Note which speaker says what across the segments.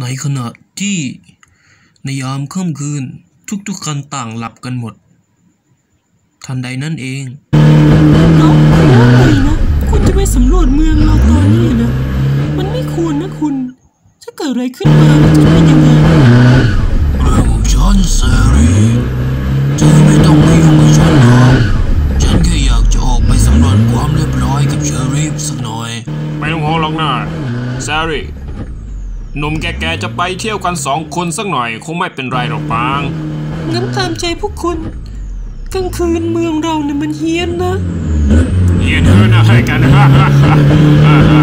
Speaker 1: ในขณะที่ในยามค่ำคืนทุกๆคันต่างหลับกันหมด ทันใดนั้นเอง
Speaker 2: น้องคุณว่าไงนะคุณจะไปสำรวจเมืองเราตอนนี้นะ มันไม่ควรนะคุณ ถ้าเกิดอะไรขึ้นมามันจะเป็นยังไง
Speaker 1: เรื่องของฉันเสรีเธอไม่ต้องมายุ่งกับฉันหรอกฉันแค่อยากจะออกไปสำรวจความเรียบร้อยกับเชอรี่สักหน่อย
Speaker 3: ไม่ต้องห่วงหรอกนะแซรี่ หนุ่มแก่ๆจะไปเที่ยวกันสองคนสักหน่อยคงไม่เป็นไรหรอกปาง
Speaker 2: งั้นตามใจพวกคุณกลางคืนเมืองเราเนี่ยมันเฮี้ยนนะ
Speaker 3: เฮียนเฮินอะไรกันฮ่าฮ่าฮ่าฮ่าฮ่า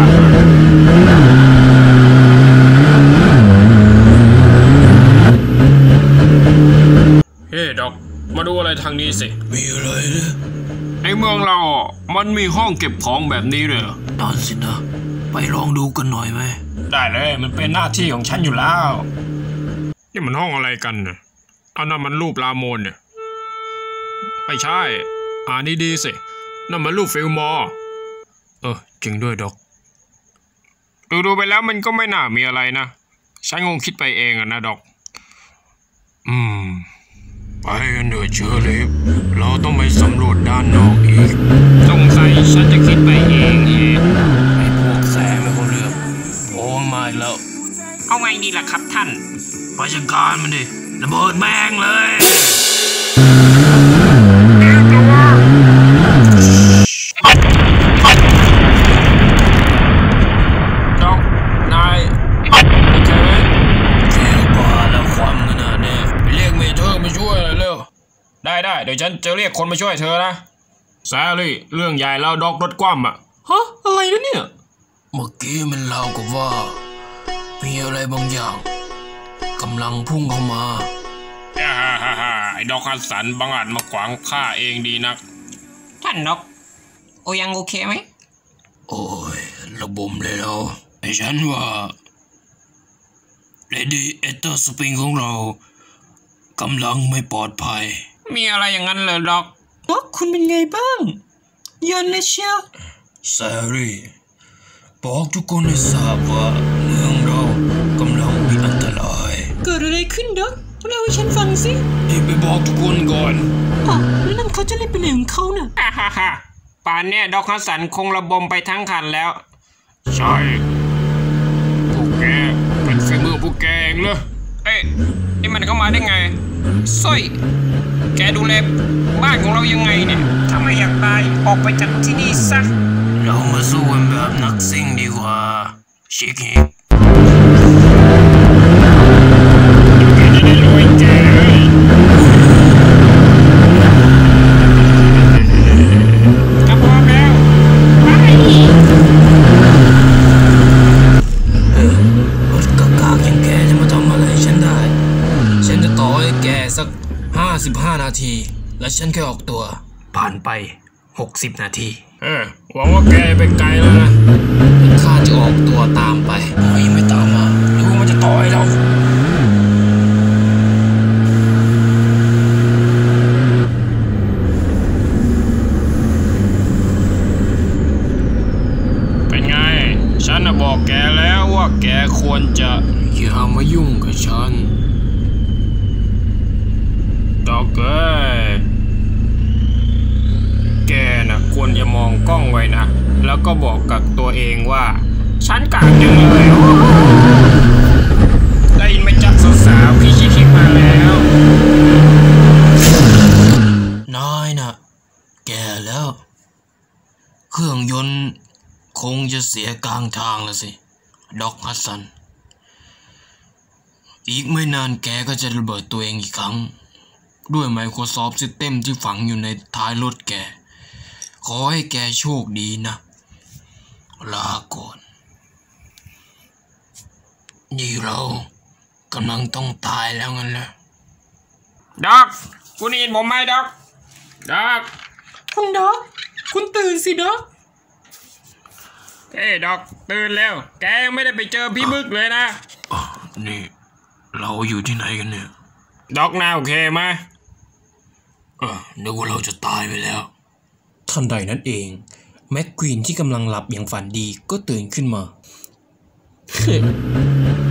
Speaker 3: เฮ้ดอก มาดูอะไรทางนี้สิ
Speaker 1: มีอะไรนะ
Speaker 3: ในเมืองเราอะมันมีห้องเก็บของแบบนี้เลยเหรอ
Speaker 1: นั่นสินะ ไปลองดูกันหน่อยไหม
Speaker 3: ได้เลย มันเป็นหน้าที่ของฉันอยู่แล้ว นี่มันห้องอะไรกันเนี่ยเอานั่นมันรูปลาโมนเนี่ยไม่ใช่ อ่านนี่ดีสิ นั่นมันรูปฟิลมอร์เออจริงด้วยดอกดูดูๆไปแล้วมันก็ไม่น่ามีอะไรนะฉันคงคิดไปเองอะนะดอก อืม ไปกันเถอะเชอรี่เราต้องไปสำรวจด้านนอกอีกสงสัยฉันจะคิดไปเองเอง
Speaker 1: มาอีกแล้ว
Speaker 3: เอาไงดีล่ะครับท่าน
Speaker 1: ไปจัดการมันดิระเบิดแม่งเลย
Speaker 3: ดอกนายโอเคไหม
Speaker 1: เที่ยวบ้าแล้วความขนาดเนี้ยไปเรียกเมเธอร์มาช่วยหน่อยเร็ว
Speaker 3: ได้ได้เดี๋ยวฉันจะเรียกคนมาช่วยเธอนะ แซรี่ เรื่องใหญ่แล้วดอกรถคว่ำอะ
Speaker 2: ฮะ อะไรนะเนี่ย
Speaker 1: เมื่อกี้มันเล่ากับว่า มีอะไรบางอย่างกำลังพุ่งเข้ามา
Speaker 3: ฮ่าฮ่าฮ่าฮ่าไอ้ดอกฮัสสันบังอาจมาขวางข้าเองดีนัก
Speaker 2: ท่านนกโอยังโอเคไหม
Speaker 1: โอ้ย ระบมเลยแล้วไอ้ฉันว่าเลดี้เอเตอร์สปริงของเรากำลังไม่ปลอดภัย
Speaker 3: มีอะไรอย่างนั้นเลยดอก
Speaker 2: นกคุณเป็นไงบ้าง เยันเลยเชียว
Speaker 1: แซรี่ บอกทุกคนให้ทราบว่าเมืองเรากำลังมีอันตราย
Speaker 2: เกิดอะไรขึ้นดกเล่าให้ฉันฟังสิ
Speaker 1: รีบไปบอกทุกคนก่อน
Speaker 2: อ๋อแล้วนั่นเขาจะเล่นเป็นไหนของเขาน่ะ
Speaker 3: ฮ่าฮ่าฮ่าป่านเนี่ยดอกฮัสสันคงระบมไปทั้งคันแล้ว ใช่พวกแกเป็นฝีมือพวกแกเองเหรอเอ๊ะนี่มันเข้ามาได้ไงสร้อยแกดูแลบ้านของเรายังไงเนี่ยถ้าไม่อยากตายออกไปจากที่นี่ซะ
Speaker 1: เรามาสู้กันแบบนักซิ่ง กว่าชิคกี้
Speaker 3: แกจะได้รวยแกเลยกระพร้อมแล้วไป
Speaker 1: รถกากากอยแกจะมาทำอะไรฉันได้ฉันจะต่อให้แกสักห้าสิบห้านาที และฉันแค่ออกตัว ผ่านไปหกสิบนาที
Speaker 3: เออหวังว่าแกไปไกลแล้วนะ บอกแกแล้วว่าแกควรจะ
Speaker 1: อย่ามายุ่งกับฉัน
Speaker 3: ดอกเอ้ยแกนะควรจะมองกล้องไว้นะ แล้วก็บอกกับตัวเองว่า ฉันกาดึงเลย ค
Speaker 1: งจะเสียกลางทางแล้วสิ ด็อกฮัสซัน อีกไม่นานแกก็จะระเบิดตัวเองอีกครั้ง ด้วย Microsoft System ที่ฝังอยู่ในท้ายรถแก ขอให้แกโชคดีนะ ลาก่อน นี่เรากำลังต้องตายแล้วงั้นแหละ
Speaker 3: ด็อกคุณได้ยินผมไหมด็อกด็อก
Speaker 2: คุณดอกคุณตื่นสิดอก
Speaker 3: เฮ้ยด็อกตื่นแล้ว แกยังไม่ได้ไปเจอพี่บึกเลยนะ
Speaker 1: อะนี่ เราอยู่ที่ไหนกันเนี่ย
Speaker 3: ด็อกนาโอเคไหม
Speaker 1: เออนึกว่าเราจะตายไปแล้ว
Speaker 4: ทันใดนั้นเอง แม็กควีนที่กำลังหลับอย่างฝันดีก็ตื่นขึ้นมา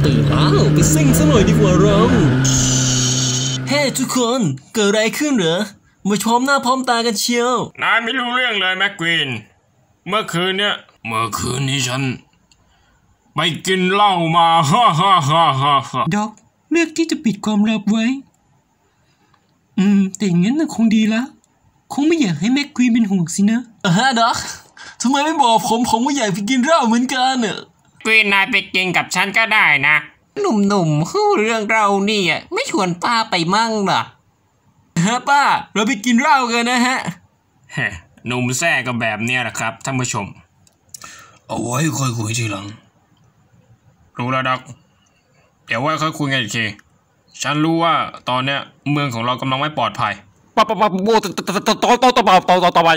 Speaker 1: ตื่นอ้าวไปซิ่งซะหน่อยดีกว่าเราเฮ้ทุกคนเกิดอะไรขึ้นเหรอมาพร้อมหน้าพร้อมตากันเชียว
Speaker 3: นายไม่รู้เรื่องเลยแม็กควีนเมื่อคืนเนี่ย
Speaker 5: เมื่อคืนนี้ฉัน
Speaker 3: ไปกินเหล้ามาฮ่าฮ่าฮ่าฮ่าฮ่า
Speaker 1: ด็อกเลือกที่จะปิดความลับไว้ อืม แต่อย่างนั้นน่ะคงดีละ คงไม่อยากให้แม็กควีนเป็นห่วงสินะอ่าฮะด็อกทำไมไม่บอกผมผมก็อยากไปกินเหล้าเหมือนกันแม็
Speaker 3: กควีนนายไปกินกับฉันก็ได้นะ
Speaker 1: หนุ่มๆฮู้เรื่องเรานี่อะไม่ชวนป้าไปมั่งเหรอฮะป้า เราไปกินเหล้ากันนะฮะ
Speaker 3: แฮะหนุ่มแท้ก็แบบเนี้ยแหละครับท่านผู้ชม
Speaker 5: เอาไว้ค่อยคุยทีหลัง
Speaker 3: รู้แล้วดัก เดี๋ยวไว้ค่อยคุยกันอีกที ฉันรู้ว่าตอนเนี้ยเมืองของเรากำลังไม่ปลอดภัย
Speaker 6: ปะปะปะโบต่อต่อต่อต่อต่อต่อต่อไป